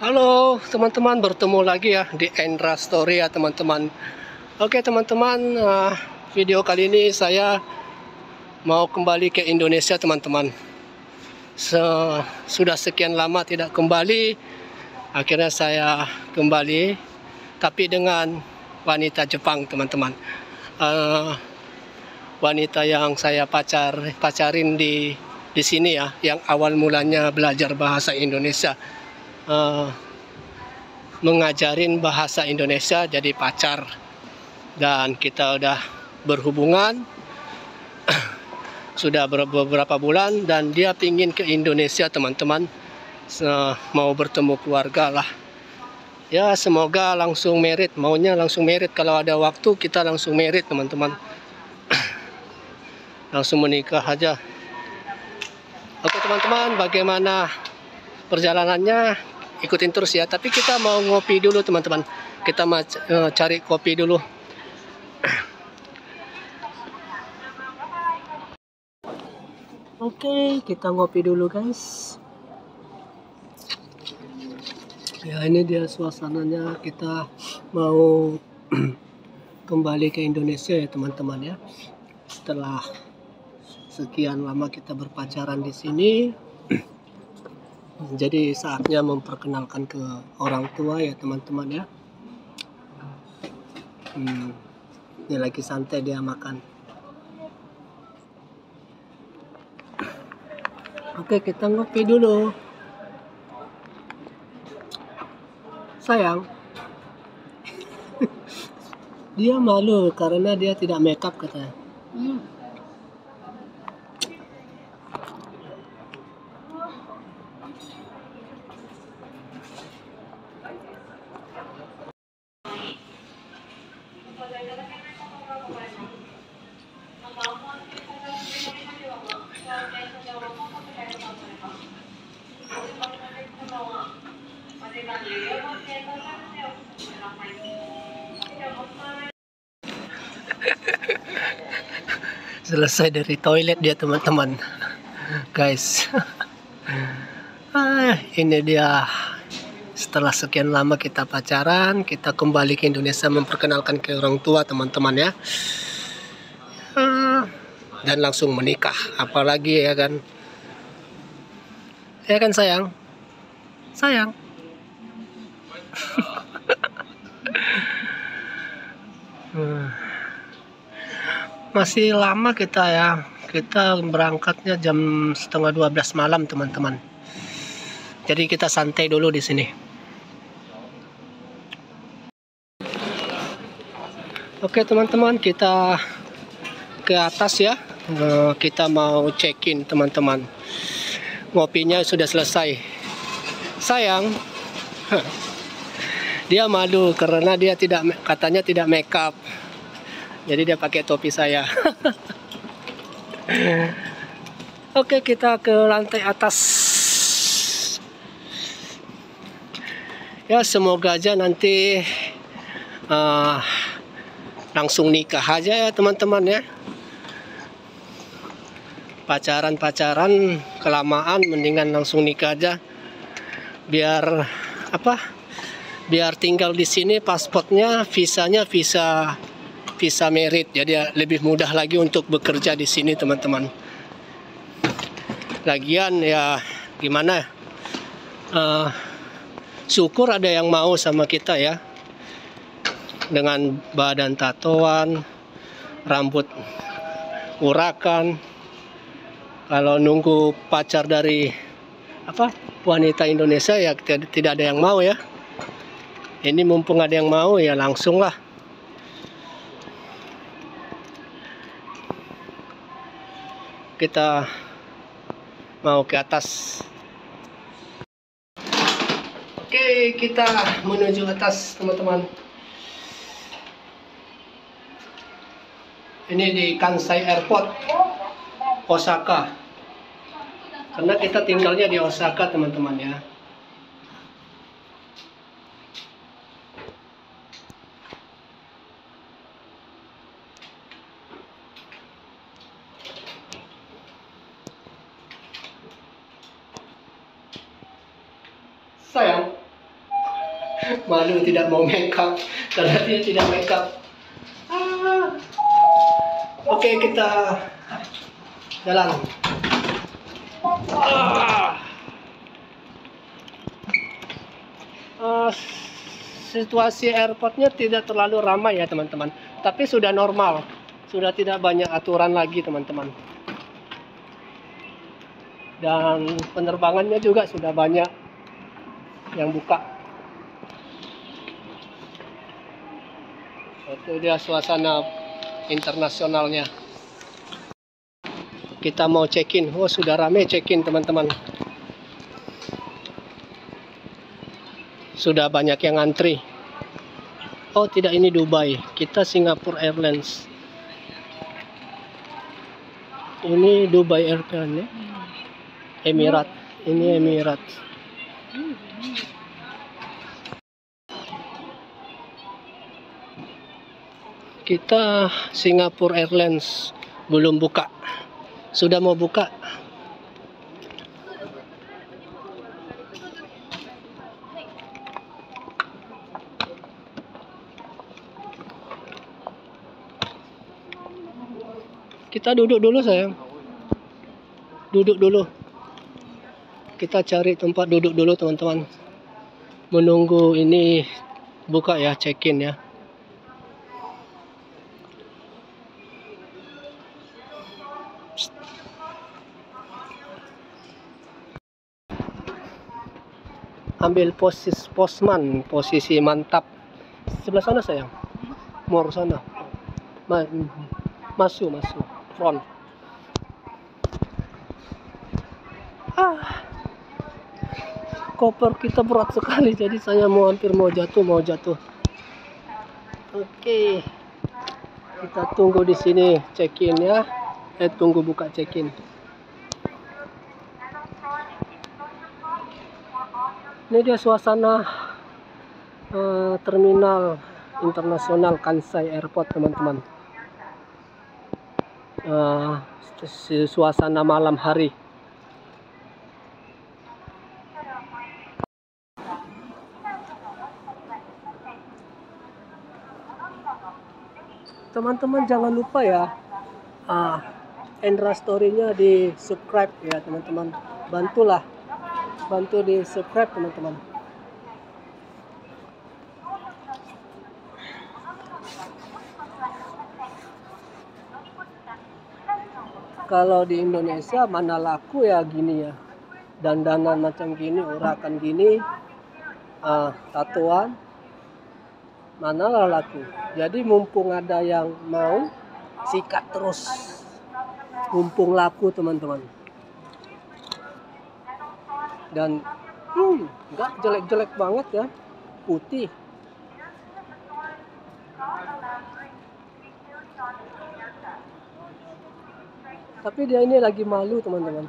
Halo teman-teman, bertemu lagi ya di Endra Story ya teman-teman. Oke teman-teman, uh, video kali ini saya mau kembali ke Indonesia teman-teman. Sudah sekian lama tidak kembali, akhirnya saya kembali, tapi dengan wanita Jepang teman-teman. Uh, wanita yang saya pacar pacarin di di sini ya, yang awal mulanya belajar bahasa Indonesia uh, mengajarin bahasa Indonesia jadi pacar. Dan kita udah berhubungan sudah beberapa bulan dan dia pingin ke Indonesia teman-teman. Mau bertemu keluarga lah. Ya semoga langsung merit. Maunya langsung merit. Kalau ada waktu kita langsung merit teman-teman. Langsung menikah aja. Oke teman-teman bagaimana perjalanannya ikutin terus ya tapi kita mau ngopi dulu teman-teman kita mau uh, cari kopi dulu Oke, kita ngopi dulu guys. Ya, ini dia suasananya. Kita mau kembali ke Indonesia ya, teman-teman ya. Setelah sekian lama kita berpacaran di sini, jadi saatnya memperkenalkan ke orang tua ya teman-teman ya. Hmm, ini lagi santai dia makan. Oke kita ngopi dulu. Sayang. Dia malu karena dia tidak makeup katanya. Hmm. selesai dari toilet dia teman-teman. Guys. Ah, ini dia. Setelah sekian lama kita pacaran kita kembali ke Indonesia memperkenalkan ke orang tua teman-teman ya. Ah, dan langsung menikah. Apalagi ya kan? Ya kan sayang? Sayang masih lama kita ya. Kita berangkatnya jam setengah 12 malam teman-teman. Jadi kita santai dulu di sini. Oke teman-teman kita ke atas ya. Eh, kita mau check-in teman-teman. Ngopinya sudah selesai. Sayang dia malu karena dia tidak katanya tidak make up. Jadi dia pakai topi saya. Oke kita ke lantai atas. Ya semoga aja nanti uh, langsung nikah aja ya teman-teman ya. Pacaran-pacaran kelamaan mendingan langsung nikah aja. Biar apa biar tinggal di sini pasportnya visanya visa visa merit. Jadi lebih mudah lagi untuk bekerja di sini teman-teman. Lagian ya gimana? Uh, syukur ada yang mau sama kita ya. Dengan badan tatoan rambut urakan. Kalau nunggu pacar dari apa wanita Indonesia ya tidak ada yang mau ya ini mumpung ada yang mau ya langsung lah. Kita mau ke atas. Oke kita menuju atas teman-teman. Ini di Kansai Airport Osaka. Karena kita tinggalnya di Osaka teman-teman ya sayang malu tidak mau make up karena dia tidak make up. Ah. Oke kita jalan. Ah. Uh, situasi airportnya tidak terlalu ramai ya teman-teman, tapi sudah normal, sudah tidak banyak aturan lagi teman-teman. Dan penerbangannya juga sudah banyak yang buka. Itu dia suasana internasionalnya. Kita mau check-in. Oh, sudah rame check-in teman-teman. sudah banyak yang antri. Oh tidak ini Dubai, kita Singapore Airlines. Ini Dubai Airlines ya. Emirat. Ini Emirat. Kita Singapore Airlines belum buka. Sudah mau buka Kita duduk dulu sayang. Duduk dulu. Kita cari tempat duduk dulu teman-teman. Menunggu ini buka ya check-in ya. Ambil posisi posman, posisi mantap. Sebelah sana sayang. Mor sana. Masuk, masuk. Front. Ah. Koper kita berat sekali jadi saya mau hampir mau jatuh mau jatuh. Oke. Kita tunggu di sini check in ya. Eh tunggu buka check in ini dia suasana uh, terminal internasional Kansai Airport teman-teman uh, suasana malam hari. Teman-teman jangan lupa ya, uh, Endra Story-nya di subscribe ya teman-teman. Bantulah, bantu di subscribe teman-teman. kalau di Indonesia mana laku ya gini ya? Dandanan macam gini urakan gini uh, tatuan mana lah laku. Jadi mumpung ada yang mau sikat terus. Mumpung laku teman-teman dan hmm, nggak jelek-jelek banget ya. Putih. Tapi dia ini lagi malu teman-teman.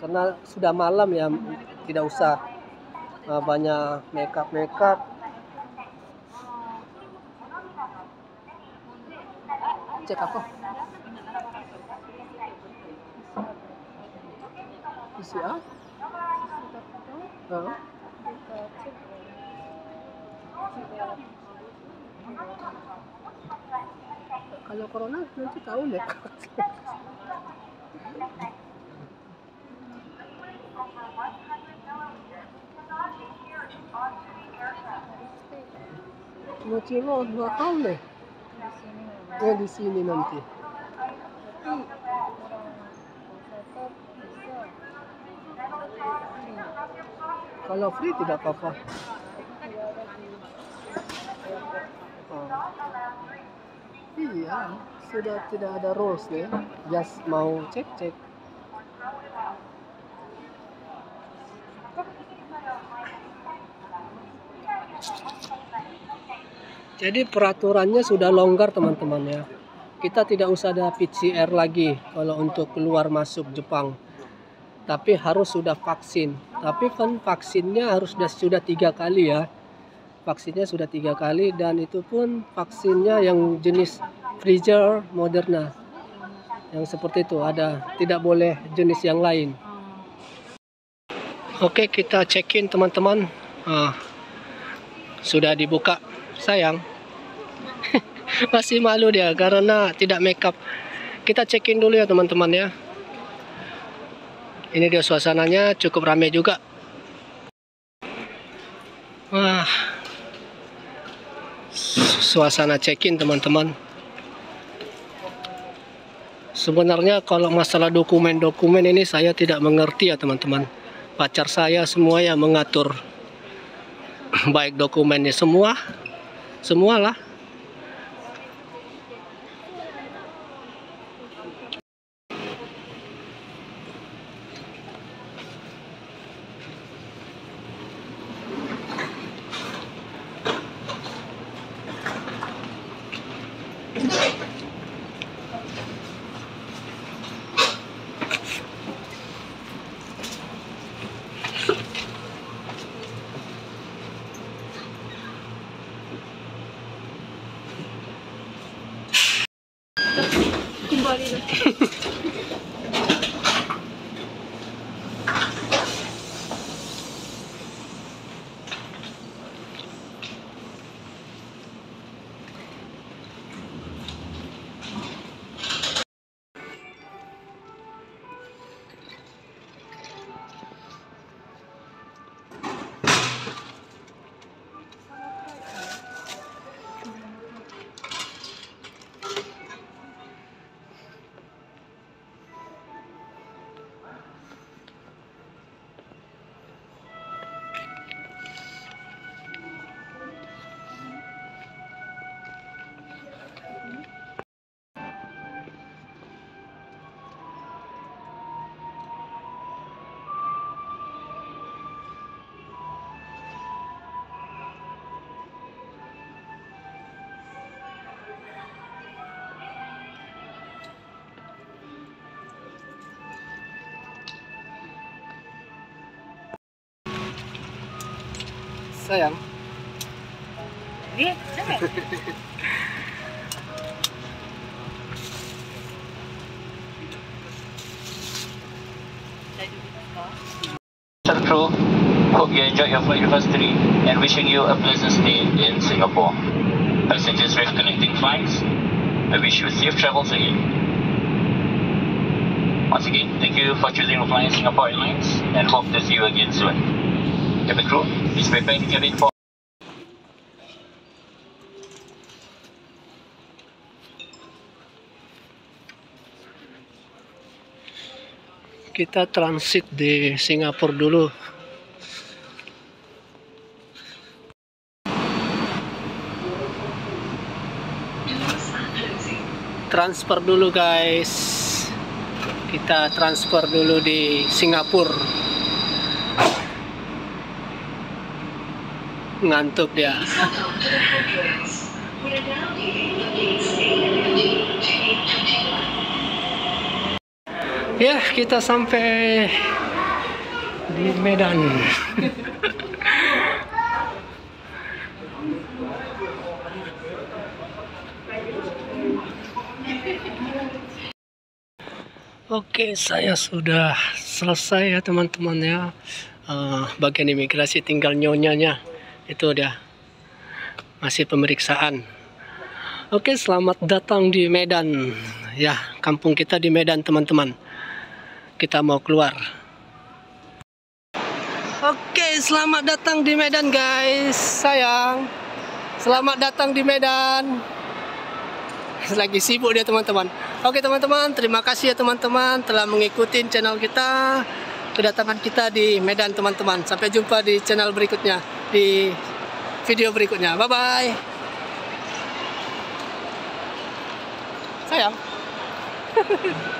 Karena sudah malam ya tidak usah uh, banyak makeup makeup cek apa? PCR kalau corona nanti tahu deh. Mochiro dua tahun deh. Ya di sini nanti kalau free tidak apa-apa oh. Iya, sudah tidak ada rules ya. Just mau cek-cek. Jadi peraturannya sudah longgar teman-teman ya. Kita tidak usah ada PCR lagi kalau untuk keluar masuk Jepang. Tapi harus sudah vaksin. Tapi kan vaksinnya harus sudah sudah tiga kali ya vaksinnya sudah tiga kali dan itu pun vaksinnya yang jenis Pfizer Moderna yang seperti itu ada tidak boleh jenis yang lain oke kita check in teman-teman ah, sudah dibuka. Sayang. Masih malu dia karena tidak make up. Kita check-in dulu ya teman-teman ya. Ini dia suasananya cukup ramai juga. Wah. Suasana check-in teman-teman. Sebenarnya kalau masalah dokumen-dokumen ini saya tidak mengerti ya teman-teman. Pacar saya semua yang mengatur. Baik dokumennya semua. Semualah. Sayang. Eh, jangan. Crew, hope you enjoyed your flight with us today and wishing you a pleasant stay in Singapore. Passengers with connecting flights, I wish you safe travels again. Once again, thank you for choosing to fly in Singapore Airlines and hope to see you again soon. Cabin crew, please prepare the cabin for Kita transit di Singapura dulu. Transfer dulu guys. Kita transfer dulu di Singapura. Ngantuk dia. Ya, kita sampai di Medan. Oke, saya sudah selesai ya teman-teman ya. Eh, bagian imigrasi tinggal nyonyanya. Itu udah masih pemeriksaan. Oke, selamat datang di Medan. Ya, kampung kita di Medan, teman-teman. Kita mau keluar. Oke, selamat datang di Medan, guys. Sayang. Selamat datang di Medan. Lagi sibuk dia, teman-teman. Oke, teman-teman, terima kasih ya teman-teman telah mengikuti channel kita. Kedatangan kita di Medan, teman-teman. Sampai jumpa di channel berikutnya, di video berikutnya. Bye-bye. Sayang.